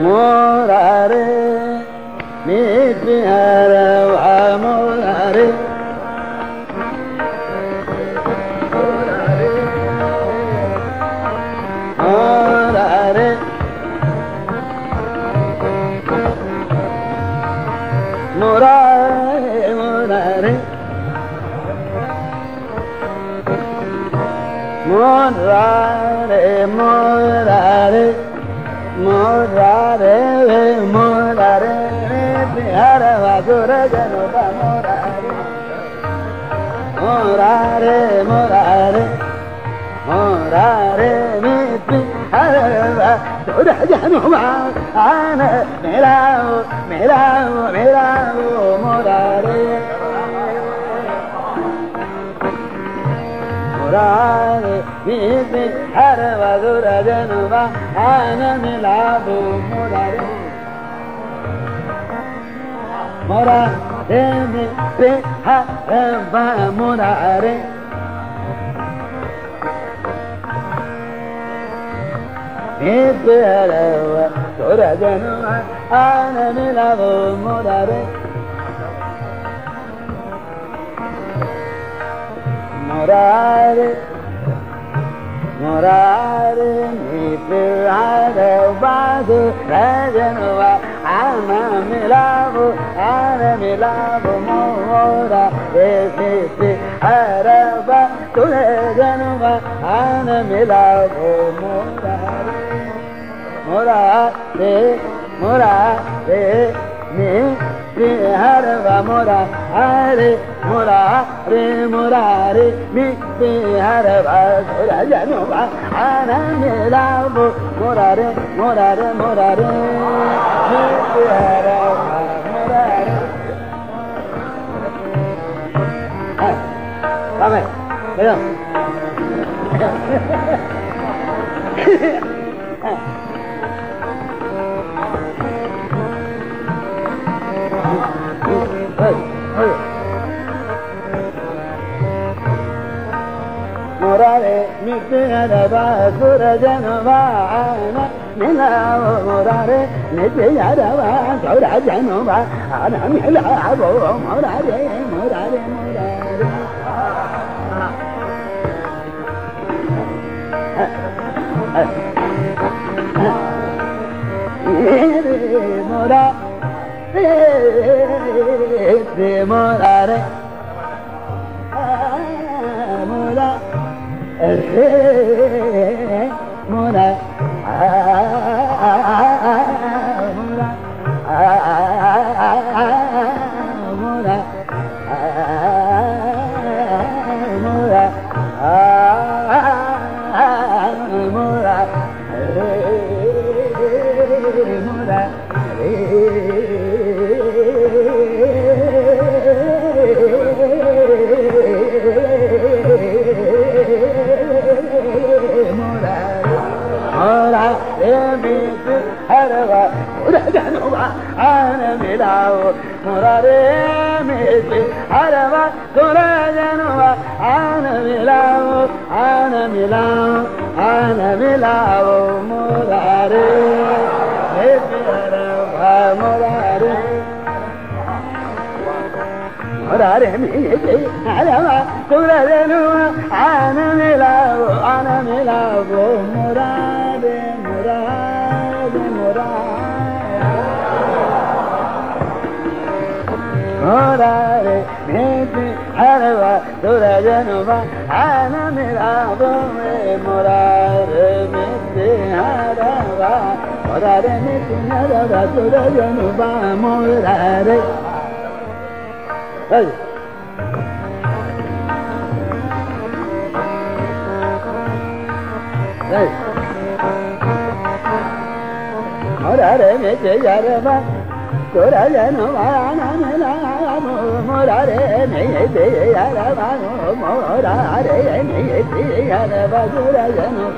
موراري ميت بهارا موراري. موراري. Pihara wa gura januba murare. Murare, murare, murare, mi pihara wa gura januba. Ana milao, milao, milao, murare. murare vipi har vadura januba anami labu murare murare vipi har va murare vipi har vadura januba anami labu murare murare murare mi pirare bazu rajanwa ana milavu ana milavu mora esi si araba tulajanwa ana milavu murare murare murare mi Harva mura hare mura re mura re mi mi harva sura januva anande lavu mura re mura re mura re thấy không مراري مثل دبا سورة جنبا عانا من مراري مثل دبا سورة جنبا عانا من العب مراري مراري مراري रे मोर कृ मोर मोरा मोर आोन பேச்சு அரவா துரஜனுவா ஆனமிலாவோ ஆனமிலாவோ ஆனமிலாவோ முராரே பேச்சு அரவா Murare Murare அரவா துரஜனுவா ஆனமிலாவோ ஆனமிலாவோ وداري بنتي حلوة دولة جنوبة أنا من أعظمي مراري بنتي حلوة وداري بنتي حلوة دولة جنوبة مراري Hey! Hey! Morare me te yarama, Dora ya no va a nana. Yarava Surajanu